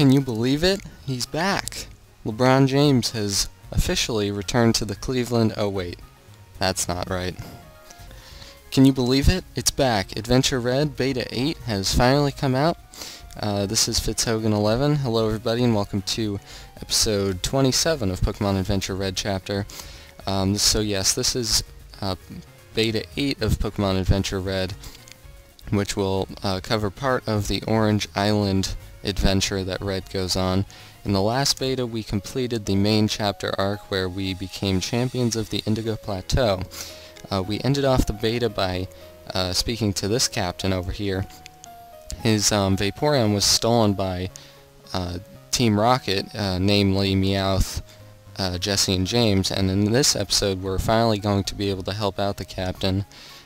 Can you believe it? He's back. LeBron James has officially returned to the Cleveland... Oh, wait. That's not right. Can you believe it? It's back. Adventure Red Beta 8 has finally come out. Uh, this is Fitzhogan11. Hello everybody and welcome to episode 27 of Pokemon Adventure Red chapter. Um, so yes, this is uh, Beta 8 of Pokemon Adventure Red, which will uh, cover part of the Orange Island adventure that Red goes on. In the last beta, we completed the main chapter arc where we became champions of the Indigo Plateau. Uh, we ended off the beta by uh, speaking to this captain over here. His um, Vaporeon was stolen by uh, Team Rocket, uh, namely Meowth, uh, Jessie, and James, and in this episode we're finally going to be able to help out the captain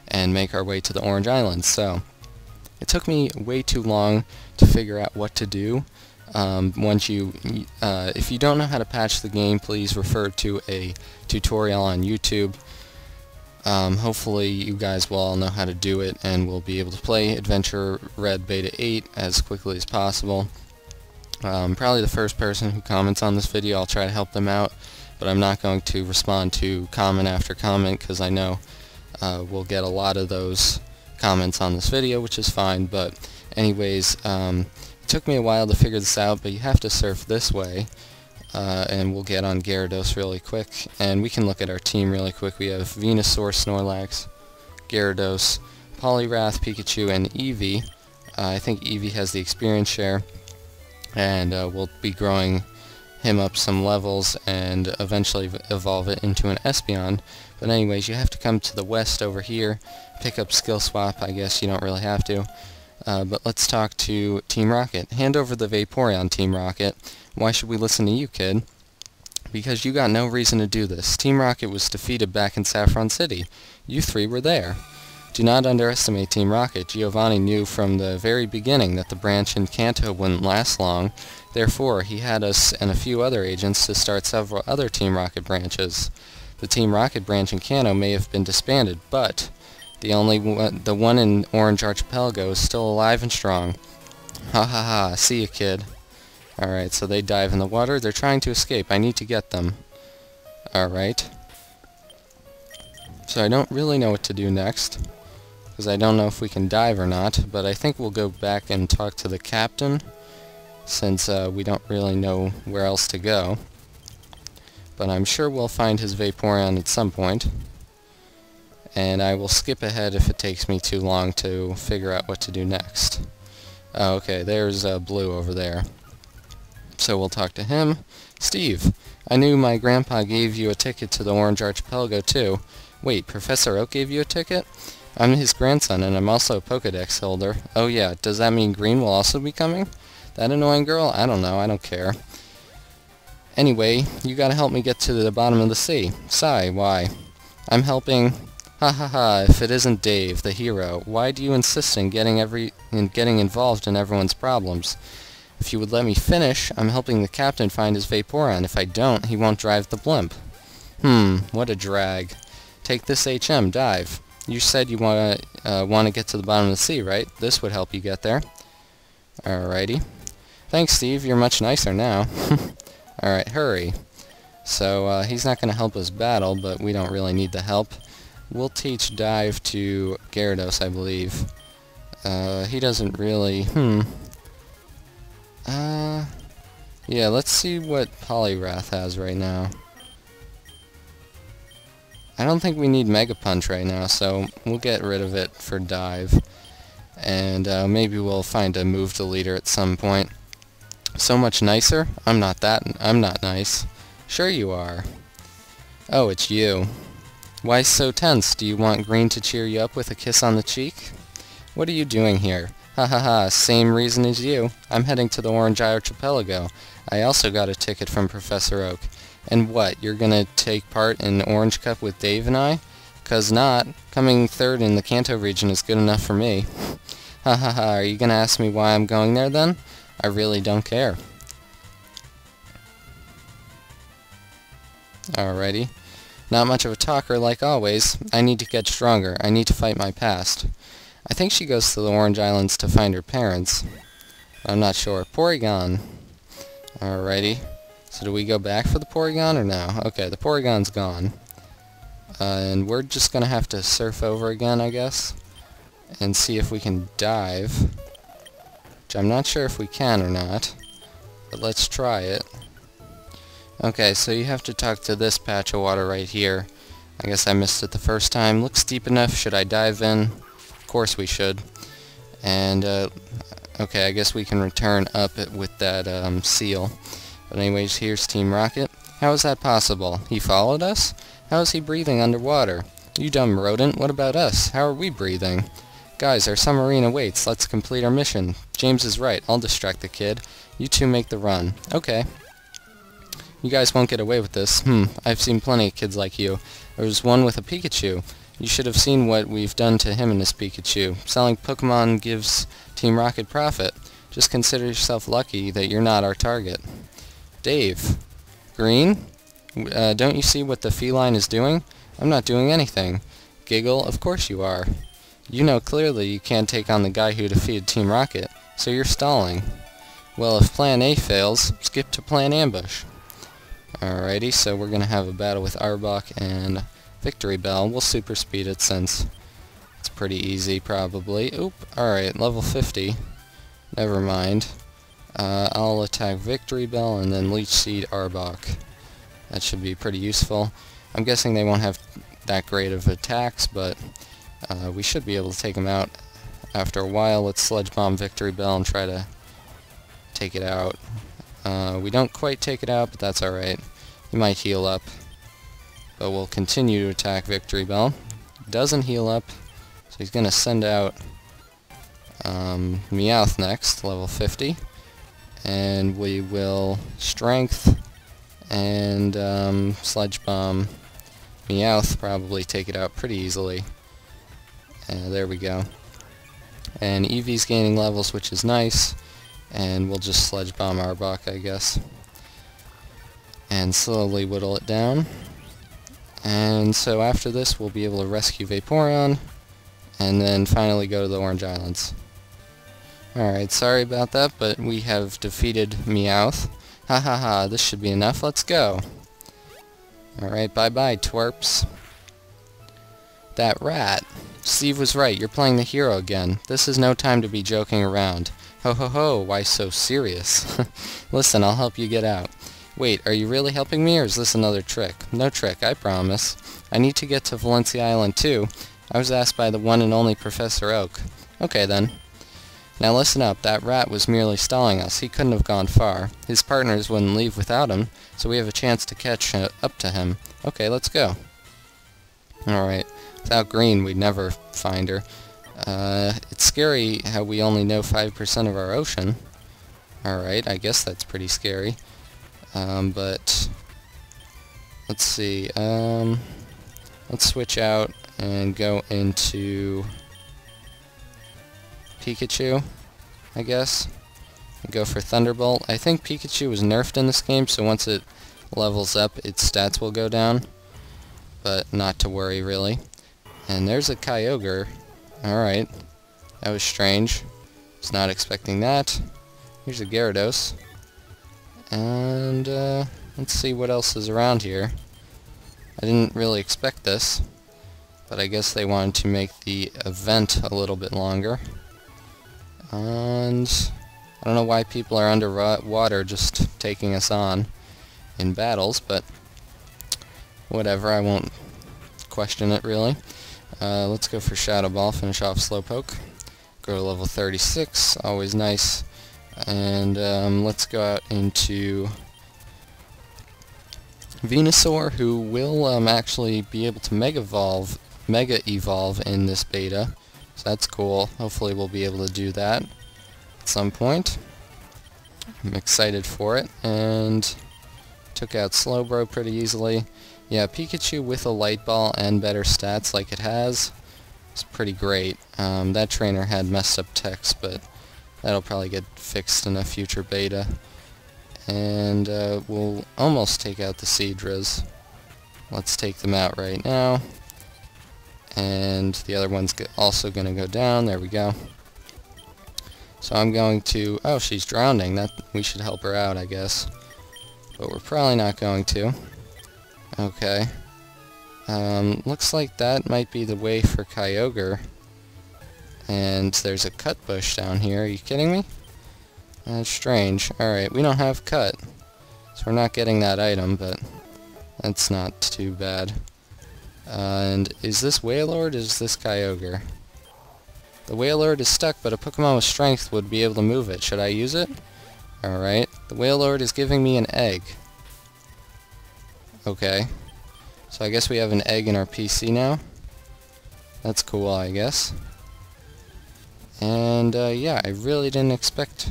and make our way to the Orange Islands. So, it took me way too long to figure out what to do. Um, once you, uh, if you don't know how to patch the game, please refer to a tutorial on YouTube. Um, hopefully you guys will all know how to do it and will be able to play Adventure Red Beta 8 as quickly as possible. Um, probably the first person who comments on this video, I'll try to help them out, but I'm not going to respond to comment after comment because I know uh, we'll get a lot of those comments on this video, which is fine, but anyways, um, it took me a while to figure this out, but you have to surf this way, uh, and we'll get on Gyarados really quick, and we can look at our team really quick. We have Venusaur, Snorlax, Gyarados, Poliwrath, Pikachu, and Eevee. Uh, I think Eevee has the experience share, and uh, we'll be growing him up some levels and eventually evolve it into an Espeon. But anyways, you have to come to the west over here, pick up Skill Swap, I guess you don't really have to. Uh, but let's talk to Team Rocket. Hand over the Vaporeon, Team Rocket. Why should we listen to you, kid? Because you got no reason to do this. Team Rocket was defeated back in Saffron City. You three were there. Do not underestimate Team Rocket. Giovanni knew from the very beginning that the branch in Kanto wouldn't last long. Therefore, he had us and a few other agents to start several other Team Rocket branches. The Team Rocket branch in Kanto may have been disbanded, but the only one, the one in Orange Archipelago is still alive and strong. Ha ha ha, see you kid. Alright, so they dive in the water. They're trying to escape. I need to get them. Alright. So I don't really know what to do next because I don't know if we can dive or not, but I think we'll go back and talk to the captain, since uh, we don't really know where else to go. But I'm sure we'll find his Vaporeon at some point, and I will skip ahead if it takes me too long to figure out what to do next. Oh, okay, there's uh, Blue over there. So we'll talk to him. Steve, I knew my grandpa gave you a ticket to the Orange Archipelago, too. Wait, Professor Oak gave you a ticket? I'm his grandson, and I'm also a Pokedex holder. Oh yeah, does that mean Green will also be coming? That annoying girl? I don't know, I don't care. Anyway, you gotta help me get to the bottom of the sea. Sigh, why? I'm helping... Ha ha ha, if it isn't Dave, the hero, why do you insist in getting every in getting involved in everyone's problems? If you would let me finish, I'm helping the captain find his Vaporeon. If I don't, he won't drive the blimp. Hmm, what a drag. Take this HM, dive. You said you want to uh, want to get to the bottom of the sea, right? This would help you get there. Alrighty. Thanks, Steve. You're much nicer now. Alright, hurry. So, uh, he's not going to help us battle, but we don't really need the help. We'll teach Dive to Gyarados, I believe. Uh, he doesn't really... Hmm. Uh... Yeah, let's see what Poliwrath has right now. I don't think we need Mega Punch right now, so we'll get rid of it for Dive. And uh, maybe we'll find a move to deleter at some point. So much nicer? I'm not that... I'm not nice. Sure you are. Oh, it's you. Why so tense? Do you want Green to cheer you up with a kiss on the cheek? What are you doing here? Ha ha ha, same reason as you. I'm heading to the Orange Archipelago. I also got a ticket from Professor Oak. And what, you're gonna take part in Orange Cup with Dave and I? Cause not. Coming third in the Kanto region is good enough for me. Ha ha ha, are you gonna ask me why I'm going there then? I really don't care. Alrighty. Not much of a talker like always. I need to get stronger. I need to fight my past. I think she goes to the Orange Islands to find her parents. I'm not sure. Porygon. Alrighty. So do we go back for the Porygon or no? Okay, the Porygon's gone. Uh, and we're just gonna have to surf over again, I guess. And see if we can dive. Which I'm not sure if we can or not. But let's try it. Okay, so you have to talk to this patch of water right here. I guess I missed it the first time. Looks deep enough. Should I dive in? Of course we should. And, uh, okay, I guess we can return up with that um, seal. But anyways, here's Team Rocket. How is that possible? He followed us? How is he breathing underwater? You dumb rodent, what about us? How are we breathing? Guys, our submarine awaits. Let's complete our mission. James is right. I'll distract the kid. You two make the run. Okay. You guys won't get away with this. Hmm, I've seen plenty of kids like you. There was one with a Pikachu. You should have seen what we've done to him and his Pikachu. Selling Pokemon gives Team Rocket profit. Just consider yourself lucky that you're not our target. Dave. Green? Uh, don't you see what the feline is doing? I'm not doing anything. Giggle, of course you are. You know clearly you can't take on the guy who defeated Team Rocket, so you're stalling. Well, if Plan A fails, skip to Plan Ambush. Alrighty, so we're gonna have a battle with Arbok and Victreebel. We'll super speed it since it's pretty easy, probably. Oop, alright, level 50. Never mind. Uh, I'll attack Victreebel and then Leech Seed Arbok. That should be pretty useful. I'm guessing they won't have that great of attacks, but uh, we should be able to take them out after a while. Let's Sludge Bomb Victreebel and try to take it out. Uh, we don't quite take it out, but that's alright. He might heal up. But we'll continue to attack Victreebel. Doesn't heal up, so he's going to send out um, Meowth next, level 50 and we will strength and um, sludge bomb Meowth probably take it out pretty easily. Uh, there we go. And Eevee's gaining levels, which is nice. And we'll just sludge bomb our Arbok, I guess. And slowly whittle it down. And so after this, we'll be able to rescue Vaporeon. And then finally go to the Orange Islands. Alright, sorry about that, but we have defeated Meowth. Ha ha ha, this should be enough, let's go. Alright, bye-bye, twerps. That rat. Steve was right, you're playing the hero again. This is no time to be joking around. Ho ho ho, why so serious? Listen, I'll help you get out. Wait, are you really helping me, or is this another trick? No trick, I promise. I need to get to Valencia Island, too. I was asked by the one and only Professor Oak. Okay, then. Now listen up, that rat was merely stalling us. He couldn't have gone far. His partners wouldn't leave without him, so we have a chance to catch uh, up to him. Okay, let's go. Alright, without Green, we'd never find her. Uh, it's scary how we only know 5% of our ocean. Alright, I guess that's pretty scary. Um, but, let's see, um, let's switch out and go into Pikachu, I guess. Go for Thunderbolt. I think Pikachu was nerfed in this game, so once it levels up, its stats will go down. But not to worry, really. And there's a Kyogre. Alright. That was strange. Was not expecting that. Here's a Gyarados. And, uh, let's see what else is around here. I didn't really expect this. But I guess they wanted to make the event a little bit longer. And I don't know why people are underwater just taking us on in battles, but whatever, I won't question it really. Uh, let's go for Shadow Ball, finish off Slowpoke. Go to level 36, always nice. And um, let's go out into Venusaur, who will um, actually be able to Mega Evolve, Mega Evolve in this beta. So that's cool. Hopefully we'll be able to do that at some point. I'm excited for it, and took out Slowbro pretty easily. Yeah, Pikachu with a Light Ball and better stats like it has is pretty great. Um, that trainer had messed up text, but that'll probably get fixed in a future beta. And uh, we'll almost take out the Seadras. Let's take them out right now and the other one's also going to go down. There we go. So I'm going to... Oh, she's drowning. That We should help her out, I guess. But we're probably not going to. Okay. Um, looks like that might be the way for Kyogre. And there's a cut bush down here. Are you kidding me? That's strange. Alright, we don't have cut. So we're not getting that item, but that's not too bad. Uh, and is this Wailord is this Kyogre? The Wailord is stuck, but a Pokemon with strength would be able to move it. Should I use it? Alright. The Wailord is giving me an egg. Okay. So I guess we have an egg in our PC now. That's cool, I guess. And, uh, yeah, I really didn't expect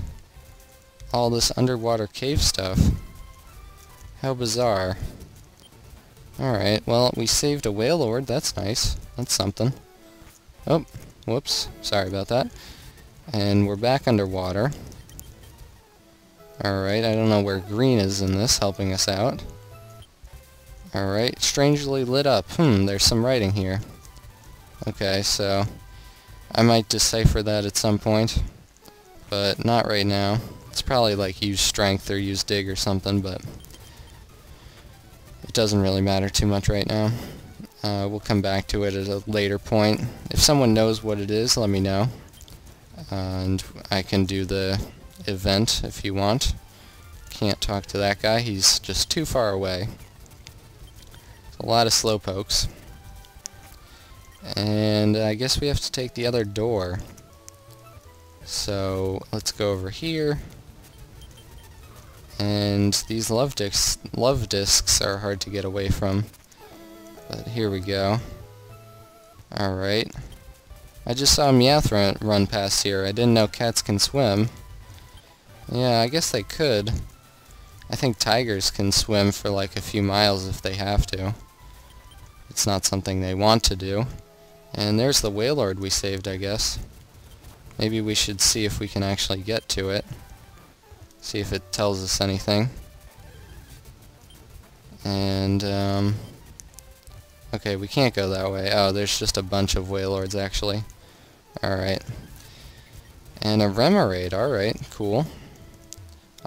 all this underwater cave stuff. How bizarre. Alright, well, we saved a Wailord. That's nice. That's something. Oh, whoops. Sorry about that. And we're back underwater. Alright, I don't know where green is in this, helping us out. Alright, strangely lit up. Hmm, there's some writing here. Okay, so... I might decipher that at some point. But not right now. It's probably like use strength or use dig or something, but... It doesn't really matter too much right now. Uh, we'll come back to it at a later point. If someone knows what it is, let me know. And I can do the event if you want. Can't talk to that guy, he's just too far away. A lot of Slowpokes. And I guess we have to take the other door. So let's go over here. And these Luvdiscs, love discs are hard to get away from. But here we go. Alright. I just saw Meowth run, run past here. I didn't know cats can swim. Yeah, I guess they could. I think tigers can swim for like a few miles if they have to. It's not something they want to do. And there's the Wailord we saved, I guess. Maybe we should see if we can actually get to it. See if it tells us anything. And, um... Okay, we can't go that way. Oh, there's just a bunch of Wailords, actually. Alright. And a Remoraid, alright, cool.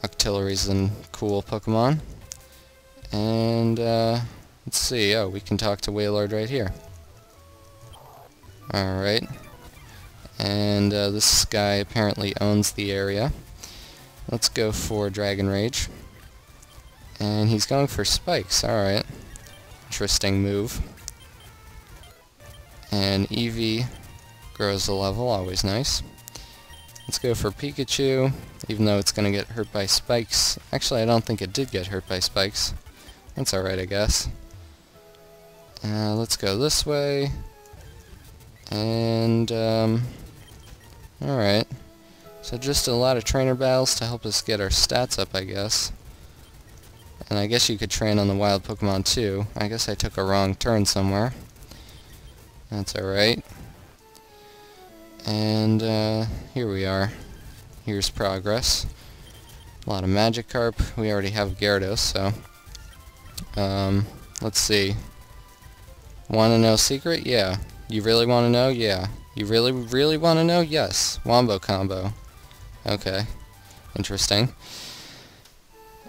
Octillery's a cool Pokemon. And, uh, let's see, oh, we can talk to Wailord right here. Alright. And uh, this guy apparently owns the area. Let's go for Dragon Rage. And he's going for spikes, alright. Interesting move. And Eevee grows a level, always nice. Let's go for Pikachu, even though it's going to get hurt by spikes. Actually, I don't think it did get hurt by spikes. That's alright, I guess. Uh, let's go this way. And, um, alright. So just a lot of trainer battles to help us get our stats up, I guess. And I guess you could train on the wild Pokemon too. I guess I took a wrong turn somewhere. That's alright. And, uh, here we are. Here's progress. A lot of Magikarp. We already have Gyarados, so... Um, let's see. Want to know secret? Yeah. You really want to know? Yeah. You really, really want to know? Yes. Wombo combo. Okay. Interesting.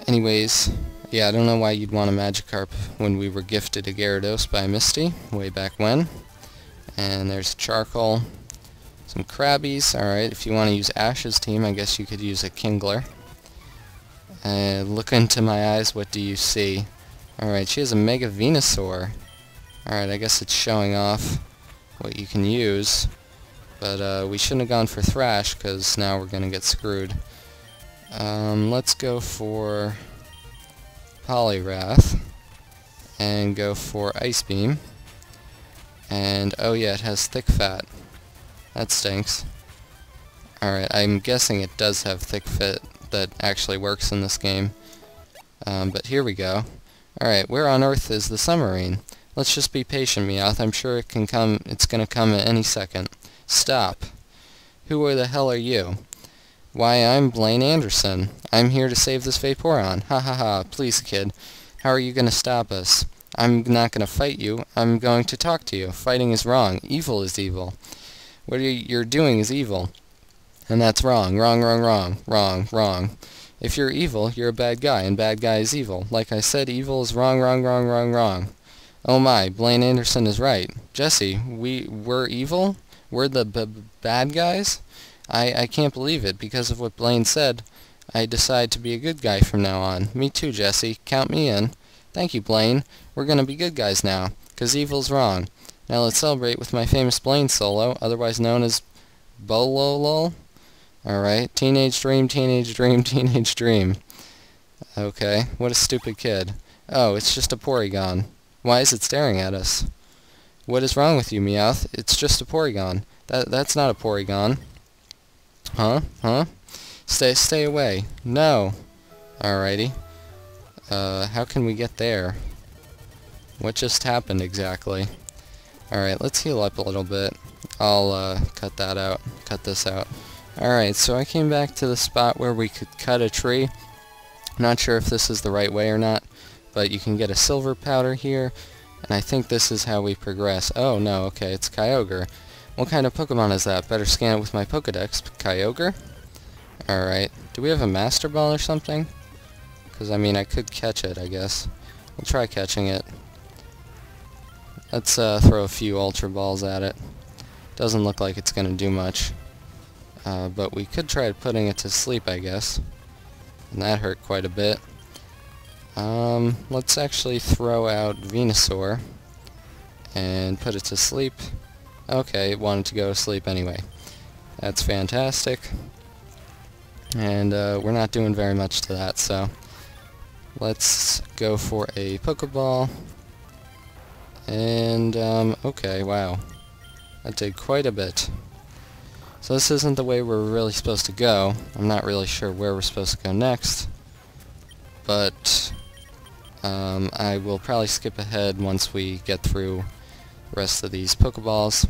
Anyways, yeah, I don't know why you'd want a Magikarp when we were gifted a Gyarados by Misty, way back when. And there's Charcoal. Some Krabbies. Alright, if you want to use Ash's team, I guess you could use a Kingler. Uh, look into my eyes, what do you see? Alright, she has a Mega Venusaur. Alright, I guess it's showing off what you can use. But uh, we shouldn't have gone for Thrash, because now we're going to get screwed. Um, let's go for Poliwrath, and go for Ice Beam. And, oh yeah, it has Thick Fat. That stinks. Alright, I'm guessing it does have Thick Fat that actually works in this game. Um, but here we go. Alright, where on earth is the submarine? Let's just be patient, Meowth. I'm sure it can come. It's gonna come at any second. Stop. Who the hell are you? Why, I'm Blaine Anderson. I'm here to save this Vaporeon. Ha ha ha. Please, kid. How are you gonna stop us? I'm not gonna fight you. I'm going to talk to you. Fighting is wrong. Evil is evil. What you're doing is evil. And that's wrong, wrong, wrong, wrong, wrong, wrong. If you're evil, you're a bad guy, and bad guy is evil. Like I said, evil is wrong, wrong, wrong, wrong, wrong. Oh my, Blaine Anderson is right. Jessie, we, we're evil? We're the bad guys? I, I can't believe it. Because of what Blaine said, I decide to be a good guy from now on. Me too, Jessie. Count me in. Thank you, Blaine. We're gonna be good guys now, 'cause evil's wrong. Now let's celebrate with my famous Blaine solo, otherwise known as Bololol. Alright, Teenage Dream, Teenage Dream, Teenage Dream. Okay, what a stupid kid. Oh, it's just a Porygon. Why is it staring at us? What is wrong with you, Meowth? It's just a Porygon. That that's not a Porygon. Huh? Huh? Stay stay away. No. Alrighty. Uh, how can we get there? What just happened exactly? Alright, let's heal up a little bit. I'll uh, cut that out. Cut this out. Alright, so I came back to the spot where we could cut a tree. Not sure if this is the right way or not, but you can get a silver powder here, and I think this is how we progress. Oh, no, okay, it's Kyogre. What kind of Pokemon is that? Better scan it with my Pokedex. Kyogre? Alright. Do we have a Master Ball or something? Because, I mean, I could catch it, I guess. We'll try catching it. Let's uh, throw a few Ultra Balls at it. Doesn't look like it's going to do much. Uh, but we could try putting it to sleep, I guess. And that hurt quite a bit. Um, let's actually throw out Venusaur and put it to sleep. Okay, it wanted to go to sleep anyway. That's fantastic. And uh, we're not doing very much to that, so let's go for a Pokeball. And, um, okay, wow. That did quite a bit. So this isn't the way we're really supposed to go. I'm not really sure where we're supposed to go next. But um, I will probably skip ahead once we get through the rest of these Pokeballs.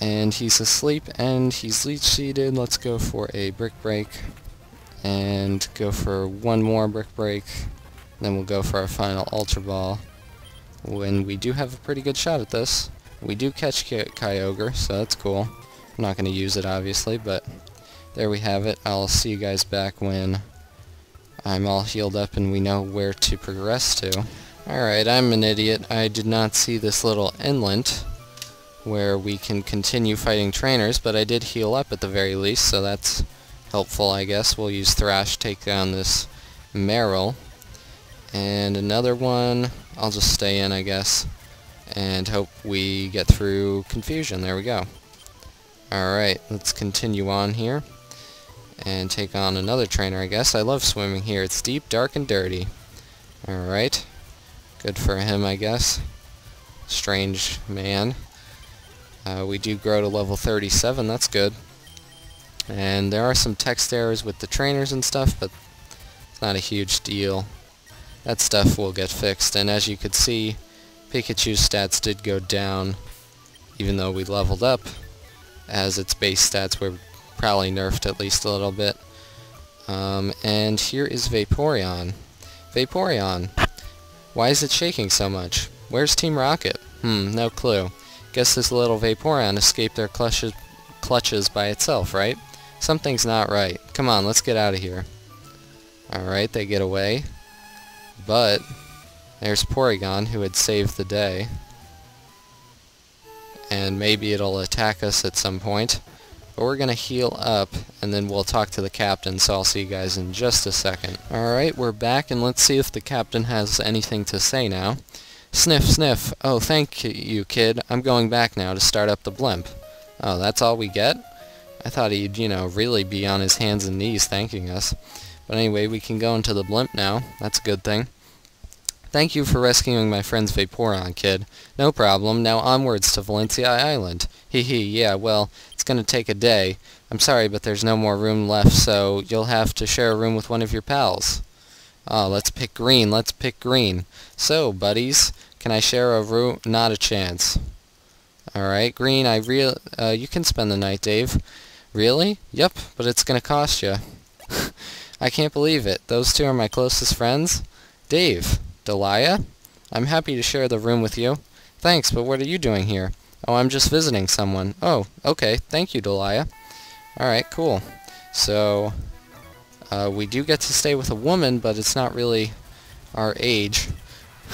And he's asleep and he's leech seeded. Let's go for a brick break. And go for one more brick break. Then we'll go for our final Ultra Ball. When we do have a pretty good shot at this. We do catch Kyogre, so that's cool. I'm not going to use it, obviously, but there we have it. I'll see you guys back when I'm all healed up and we know where to progress to. Alright, I'm an idiot. I did not see this little inlet where we can continue fighting trainers, but I did heal up at the very least, so that's helpful, I guess. We'll use Thrash, take down this Marill. And another one, I'll just stay in, I guess, and hope we get through Confusion. There we go. Alright, let's continue on here. And take on another trainer, I guess. I love swimming here. It's deep, dark, and dirty. Alright. Good for him, I guess. Strange man. Uh, we do grow to level 37, that's good. And there are some text errors with the trainers and stuff, but it's not a huge deal. That stuff will get fixed, and as you could see, Pikachu's stats did go down, even though we leveled up as its base stats were probably nerfed at least a little bit. Um, and here is Vaporeon. Vaporeon. Why is it shaking so much? Where's Team Rocket? Hmm, no clue. Guess this little Vaporeon escaped their clutches, clutches by itself, right? Something's not right. Come on, let's get out of here. Alright, they get away. But, there's Porygon, who had saved the day and maybe it'll attack us at some point. But we're going to heal up, and then we'll talk to the captain, so I'll see you guys in just a second. Alright, we're back, and let's see if the captain has anything to say now. Sniff, sniff. Oh, thank you, kid. I'm going back now to start up the blimp. Oh, that's all we get? I thought he'd, you know, really be on his hands and knees thanking us. But anyway, we can go into the blimp now. That's a good thing. Thank you for rescuing my friend's Vaporeon, kid. No problem. Now onwards to Valencia Island. Hee hee, yeah, well, it's gonna take a day. I'm sorry, but there's no more room left, so you'll have to share a room with one of your pals. Oh, let's pick green, let's pick green. So, buddies, can I share a room? Not a chance. Alright, green, I real, uh, you can spend the night, Dave. Really? Yep, but it's gonna cost you. I can't believe it. Those two are my closest friends? Dave, Delia? I'm happy to share the room with you. Thanks, but what are you doing here? Oh, I'm just visiting someone. Oh, okay. Thank you, Delia. Alright, cool. So, uh, we do get to stay with a woman, but it's not really our age.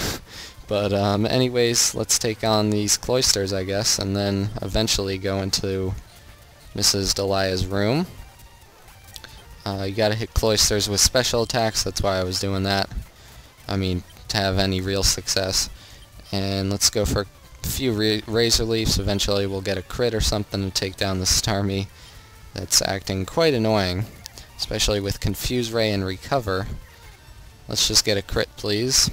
but um, anyways, let's take on these Cloysters, I guess, and then eventually go into Mrs. Delia's room. Uh, you gotta hit Cloysters with special attacks, that's why I was doing that. I mean, to have any real success. And let's go for a few razor leafs, eventually we'll get a crit or something to take down the Starmie that's acting quite annoying, especially with Confuse Ray and Recover. Let's just get a crit, please.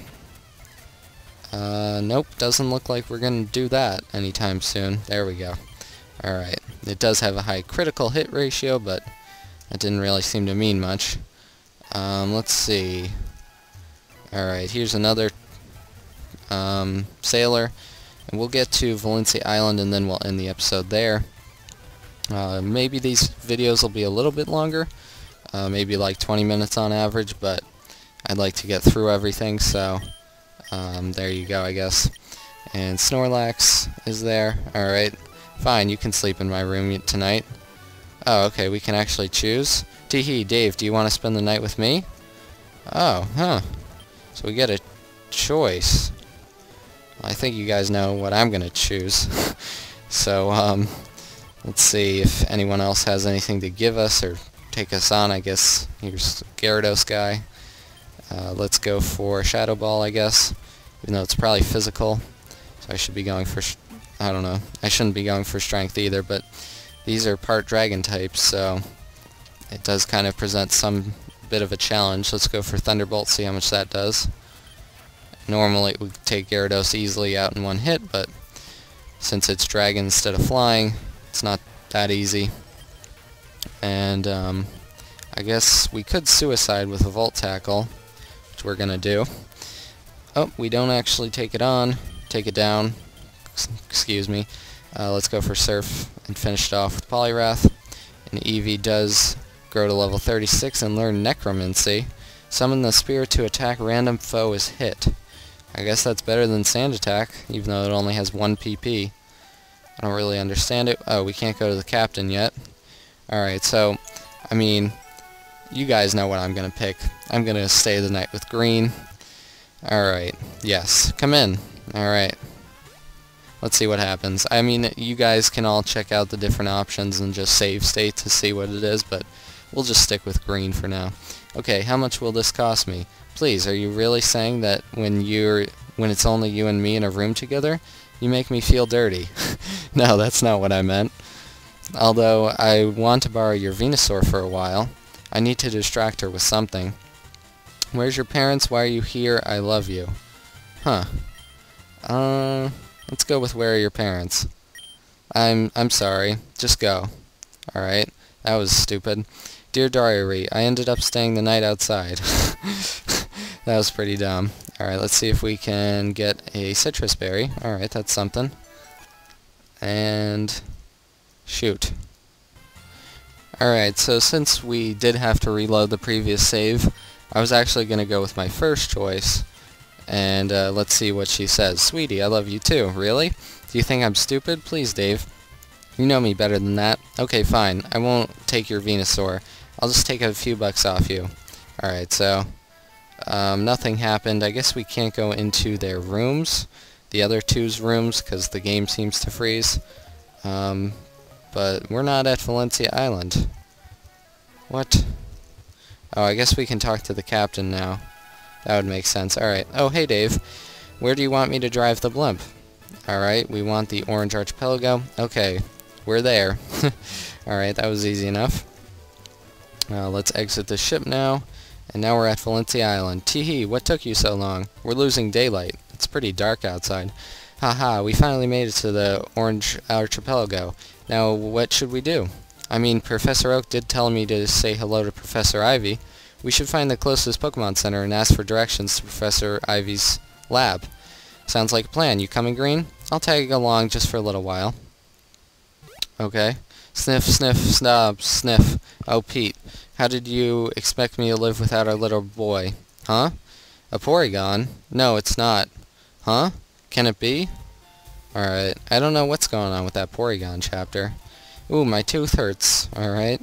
Uh, nope, doesn't look like we're going to do that anytime soon. There we go. Alright, it does have a high critical hit ratio, but that didn't really seem to mean much. Um, let's see. Alright, here's another um, sailor. And we'll get to Valencia Island and then we'll end the episode there. Uh, maybe these videos will be a little bit longer, uh, maybe like 20 minutes on average, but I'd like to get through everything, so um, there you go, I guess. And Snorlax is there. Alright, fine, you can sleep in my room tonight. Oh, okay, we can actually choose. Teehee, Dave, do you want to spend the night with me? Oh, huh. So we get a choice. I think you guys know what I'm going to choose. so, um, Let's see if anyone else has anything to give us or take us on, I guess. Here's Gyarados guy. Uh, let's go for Shadow Ball, I guess. Even though it's probably physical. So I should be going for... I don't know. I shouldn't be going for Strength either, but these are part Dragon types, so it does kind of present some bit of a challenge. Let's go for Thunderbolt, see how much that does. Normally it would take Gyarados easily out in one hit, but since it's Dragon instead of Flying, it's not that easy. And um, I guess we could suicide with a Volt Tackle, which we're going to do. Oh, we don't actually take it on. Take it down. Excuse me. Uh, let's go for Surf and finish it off with Poliwrath. And Eevee does grow to level 36 and learn Necromancy. Summon the Spirit to attack random foe is hit. I guess that's better than Sand Attack, even though it only has 1 PP. I don't really understand it. Oh, we can't go to the captain yet. Alright, so, I mean, you guys know what I'm going to pick. I'm going to stay the night with green. Alright, yes, come in. Alright. Let's see what happens. I mean, you guys can all check out the different options and just save state to see what it is, but we'll just stick with green for now. Okay, how much will this cost me? Please, are you really saying that when you're when it's only you and me in a room together, you make me feel dirty. no, that's not what I meant. Although I want to borrow your Venusaur for a while. I need to distract her with something. Where's your parents? Why are you here? I love you. Huh. Uh, let's go with where are your parents? I'm I'm sorry. Just go. Alright. That was stupid. Dear Diary, I ended up staying the night outside. that was pretty dumb. Alright, let's see if we can get a Sitrus berry. Alright, that's something. And... shoot. Alright, so since we did have to reload the previous save, I was actually going to go with my first choice. And uh, let's see what she says. Sweetie, I love you too. Really? Do you think I'm stupid? Please, Dave. You know me better than that. Okay, fine. I won't take your Venusaur. I'll just take a few bucks off you. Alright, so um, nothing happened. I guess we can't go into their rooms, the other two's rooms, because the game seems to freeze. Um, but we're not at Valencia Island. What? Oh, I guess we can talk to the captain now. That would make sense. Alright. Oh, hey, Dave. Where do you want me to drive the blimp? Alright, we want the Orange Archipelago. Okay, we're there. Alright, that was easy enough. Uh, let's exit the ship now. And now we're at Valencia Island. Teehee, what took you so long? We're losing daylight. It's pretty dark outside. Haha, we finally made it to the Orange Archipelago. Now, what should we do? I mean, Professor Oak did tell me to say hello to Professor Ivy. We should find the closest Pokemon Center and ask for directions to Professor Ivy's lab. Sounds like a plan. You coming, Green? I'll tag along just for a little while. Okay. Sniff, sniff, snob, sniff. Oh, Pete. How did you expect me to live without our little boy? Huh? A Porygon? No, it's not. Huh? Can it be? Alright, I don't know what's going on with that Porygon chapter. Ooh, my tooth hurts. Alright.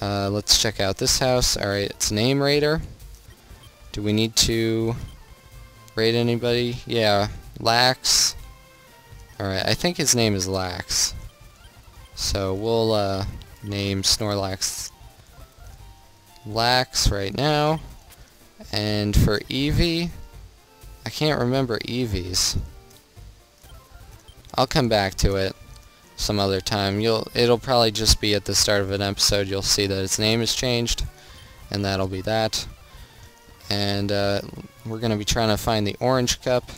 Uh, let's check out this house. Alright, it's Name Rater. Do we need to raid anybody? Yeah, Lax. Alright, I think his name is Lax. So we'll uh, name Snorlax Lax right now. And for Eevee, I can't remember Eevee's. I'll come back to it some other time. You'll it'll probably just be at the start of an episode. You'll see that its name has changed, and that'll be that. And uh, we're gonna be trying to find the orange cup.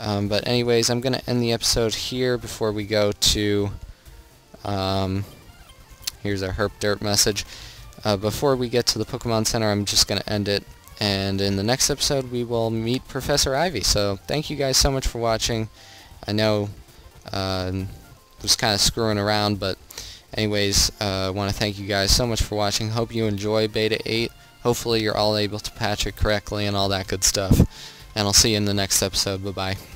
Um, but anyways, I'm gonna end the episode here before we go to. Um, here's our herp derp message. Uh, before we get to the Pokemon Center, I'm just gonna end it. And in the next episode, we will meet Professor Ivy. So thank you guys so much for watching. I know. Uh, was kind of screwing around, but anyways, uh, I want to thank you guys so much for watching. Hope you enjoy Beta 8. Hopefully you're all able to patch it correctly and all that good stuff. And I'll see you in the next episode. Bye-bye.